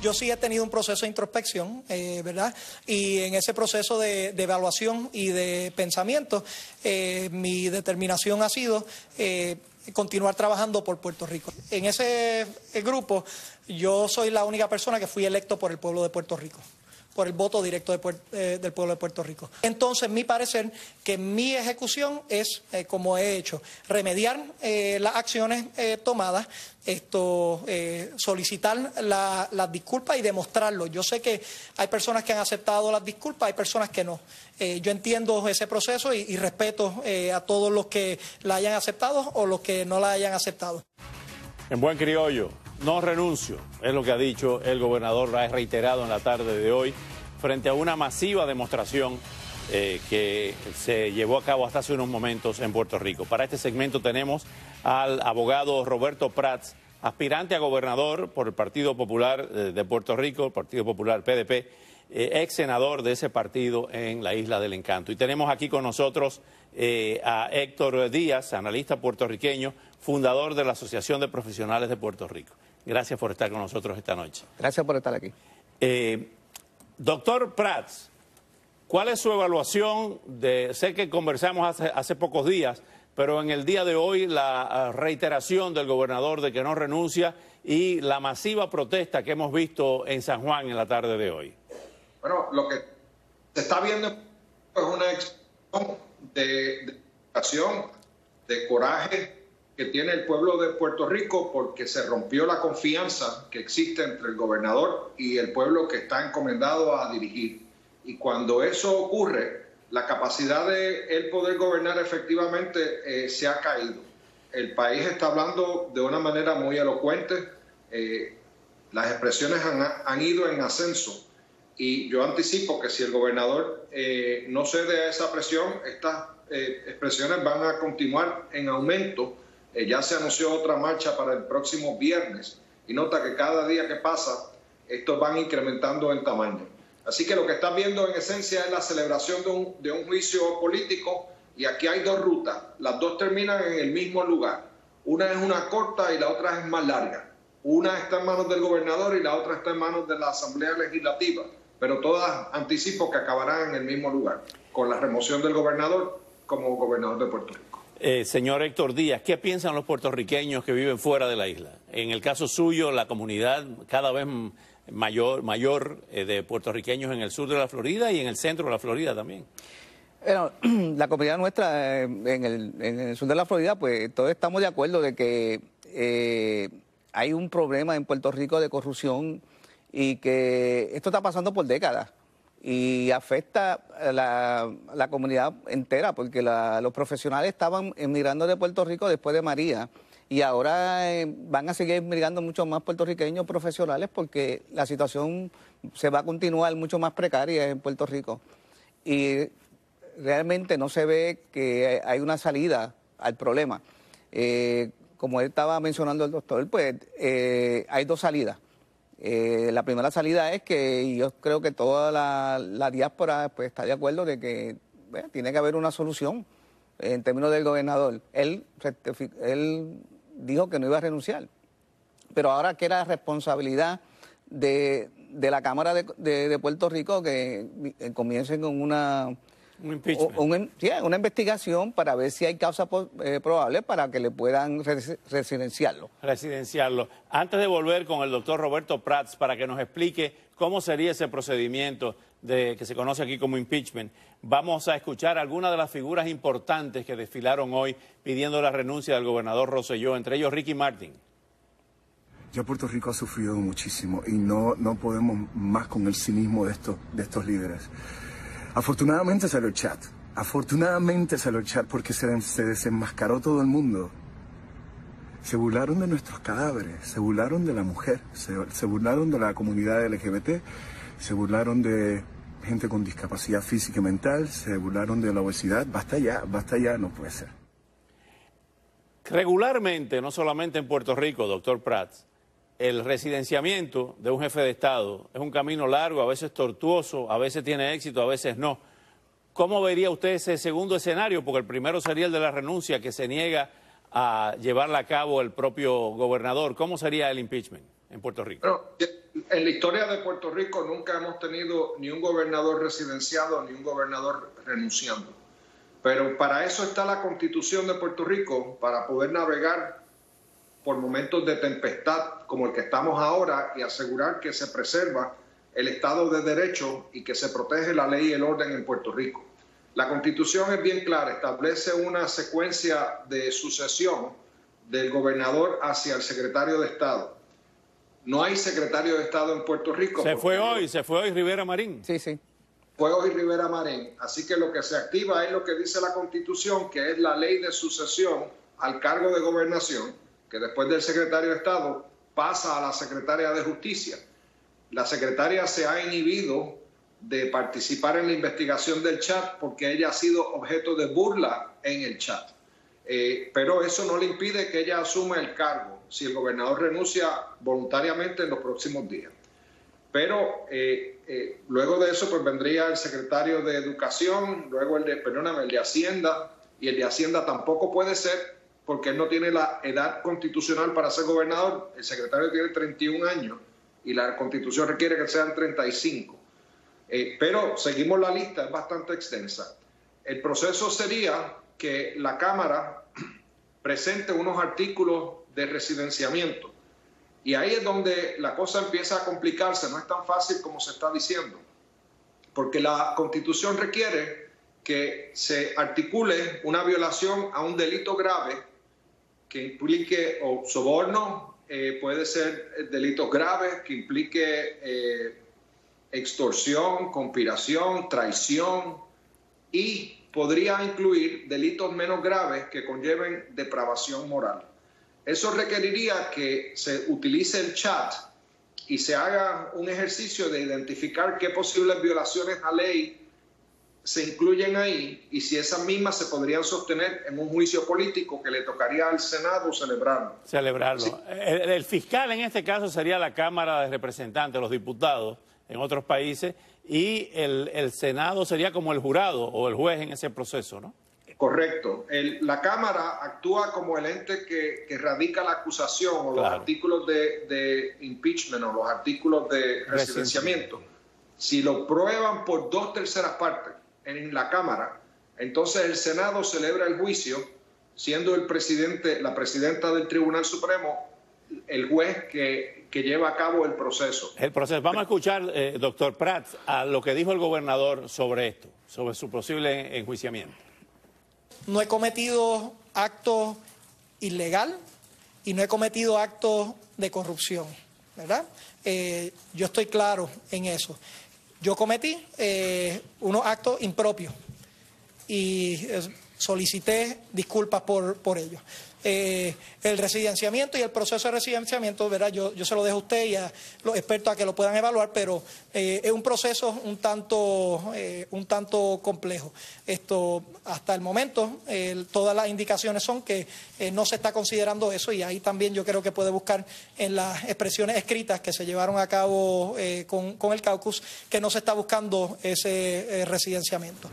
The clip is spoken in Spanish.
Yo sí he tenido un proceso de introspección, eh, ¿verdad? Y en ese proceso de, evaluación y de pensamiento, eh, mi determinación ha sido eh, continuar trabajando por Puerto Rico. En ese grupo, yo soy la única persona que fui electo por el pueblo de Puerto Rico por el voto directo eh, del pueblo de Puerto Rico. Entonces, mi parecer que mi ejecución es, eh, como he hecho, remediar eh, las acciones tomadas, esto, solicitar las disculpas y demostrarlo. Yo sé que hay personas que han aceptado las disculpas, hay personas que no. yo entiendo ese proceso y, y respeto a todos los que la hayan aceptado o los que no la hayan aceptado. En buen criollo, no renuncio, es lo que ha dicho el gobernador, lo ha reiterado en la tarde de hoy, frente a una masiva demostración eh, que se llevó a cabo hasta hace unos momentos en Puerto Rico. Para este segmento tenemos al abogado Roberto Prats, aspirante a gobernador por el Partido Popular eh, de Puerto Rico, Partido Popular PDP, eh, ex senador de ese partido en la Isla del Encanto. Y tenemos aquí con nosotros a Héctor Díaz, analista puertorriqueño, fundador de la Asociación de Profesionales de Puerto Rico. Gracias por estar con nosotros esta noche. Gracias por estar aquí. Eh, doctor Prats, ¿cuál es su evaluación de, sé que conversamos hace, pocos días, pero en el día de hoy la ah, reiteración del gobernador de que no renuncia y la masiva protesta que hemos visto en San Juan en la tarde de hoy? Bueno, lo que se está viendo es una expresión de, de, de coraje que tiene el pueblo de Puerto Rico porque se rompió la confianza que existe entre el gobernador y el pueblo que está encomendado a dirigir. Y cuando eso ocurre, la capacidad de él poder gobernar efectivamente eh, se ha caído. El país está hablando de una manera muy elocuente. Eh, las expresiones han, ido en ascenso. Y yo anticipo que si el gobernador eh, no cede a esa presión, estas expresiones van a continuar en aumento eh, ya se anunció otra marcha para el próximo viernes y nota que cada día que pasa estos van incrementando en tamaño. Así que lo que están viendo en esencia es la celebración de un, de un juicio político y aquí hay dos rutas. Las dos terminan en el mismo lugar. Una es una corta y la otra es más larga. Una está en manos del gobernador y la otra está en manos de la Asamblea Legislativa, pero todas anticipo que acabarán en el mismo lugar, con la remoción del gobernador como gobernador de Puerto Rico. Eh, señor Héctor Díaz, ¿qué piensan los puertorriqueños que viven fuera de la isla? En el caso suyo, la comunidad cada vez mayor, mayor eh, de puertorriqueños en el sur de la Florida y en el centro de la Florida también. Bueno, la comunidad nuestra eh, en, el, sur de la Florida, pues todos estamos de acuerdo de que hay un problema en Puerto Rico de corrupción y que esto está pasando por décadas y afecta a la, comunidad entera, porque los profesionales estaban emigrando de Puerto Rico después de María y ahora eh, van a seguir emigrando muchos más puertorriqueños profesionales porque la situación se va a continuar mucho más precaria en Puerto Rico. Y realmente no se ve que hay una salida al problema. Eh, como él estaba mencionando el doctor, pues eh, hay dos salidas eh, la primera salida es que yo creo que toda la, diáspora pues, está de acuerdo de que tiene que haber una solución en términos del gobernador. Él, él dijo que no iba a renunciar, pero ahora que era responsabilidad de, la Cámara de, Puerto Rico que eh, comiencen con una un una investigación para ver si hay causa eh, probable para que le puedan residenciarlo. Residenciarlo. Antes de volver con el doctor Roberto Prats para que nos explique cómo sería ese procedimiento de, que se conoce aquí como impeachment, vamos a escuchar algunas de las figuras importantes que desfilaron hoy pidiendo la renuncia del gobernador Rosselló, entre ellos Ricky Martin. Ya Puerto Rico ha sufrido muchísimo y no, no podemos más con el cinismo de estos, de estos líderes. Afortunadamente salió el chat. Afortunadamente salió el chat porque se, desenmascaró todo el mundo. Se burlaron de nuestros cadáveres, se burlaron de la mujer, se, se burlaron de la comunidad LGBT, se burlaron de gente con discapacidad física y mental, se burlaron de la obesidad. Basta ya, basta ya, no puede ser. Regularmente, no solamente en Puerto Rico, doctor Prats, el residenciamiento de un jefe de Estado es un camino largo, a veces tortuoso, a veces tiene éxito, a veces no. ¿Cómo vería usted ese segundo escenario? Porque el primero sería el de la renuncia que se niega a llevarla a cabo el propio gobernador. ¿Cómo sería el impeachment en Puerto Rico? En la historia de Puerto Rico nunca hemos tenido ni un gobernador residenciado ni un gobernador renunciando. Pero para eso está la constitución de Puerto Rico, para poder navegar por momentos de tempestad como el que estamos ahora y asegurar que se preserva el Estado de Derecho y que se protege la ley y el orden en Puerto Rico. La constitución es bien clara, establece una secuencia de sucesión del gobernador hacia el secretario de Estado. No hay secretario de Estado en Puerto Rico. Se fue hoy, se fue hoy Rivera Marín. Sí, sí. Fue hoy Rivera Marín. Así que lo que se activa es lo que dice la Constitución, que es la ley de sucesión al cargo de gobernación, que después del secretario de Estado pasa a la secretaria de Justicia. La secretaria se ha inhibido de participar en la investigación del chat porque ella ha sido objeto de burla en el chat. Eh, pero eso no le impide que ella asuma el cargo si el gobernador renuncia voluntariamente en los próximos días. Pero eh, eh, luego de eso pues vendría el secretario de Educación, luego el de, perdóname, el de Hacienda, y el de Hacienda tampoco puede ser porque él no tiene la edad constitucional para ser gobernador. El secretario tiene 31 años y la constitución requiere que sean 35. pero seguimos la lista, es bastante extensa. El proceso sería que la Cámara presente unos artículos de residenciamiento. Y ahí es donde la cosa empieza a complicarse, no es tan fácil como se está diciendo, porque la Constitución requiere que se articule una violación a un delito grave que implique soborno, eh, puede ser delitos graves que implique eh, extorsión, conspiración, traición y podría incluir delitos menos graves que conlleven depravación moral. Eso requeriría que se utilice el chat y se haga un ejercicio de identificar qué posibles violaciones a ley se incluyen ahí y si esas mismas se podrían sostener en un juicio político que le tocaría al Senado celebrarlo. Celebrarlo. El, el, fiscal en este caso sería la Cámara de Representantes, los diputados en otros países, y el, Senado sería como el jurado o el juez en ese proceso, ¿no? Correcto. la Cámara actúa como el ente que, radica la acusación o los artículos de, impeachment o los artículos de residenciamiento. Si lo prueban por dos terceras partes en la Cámara, entonces el Senado celebra el juicio, siendo el presidente, la presidenta del Tribunal Supremo, el juez que que lleva a cabo el proceso. El proceso. Vamos a escuchar, eh, doctor Prats, a lo que dijo el gobernador sobre esto, sobre su posible enjuiciamiento. No he cometido actos ilegal y no he cometido actos de corrupción, ¿verdad? Eh, yo estoy claro en eso. Yo cometí eh, unos actos impropios y solicité disculpas por, por ello. Eh, el residenciamiento y el proceso de residenciamiento, ¿verdad? Yo, yo se lo dejo a usted y a los expertos a que lo puedan evaluar, pero eh, es un proceso un tanto, eh, un tanto complejo. Esto, hasta el momento, todas las indicaciones son que no se está considerando eso y ahí también yo creo que puede buscar en las expresiones escritas que se llevaron a cabo con, con el caucus que no se está buscando ese residenciamiento.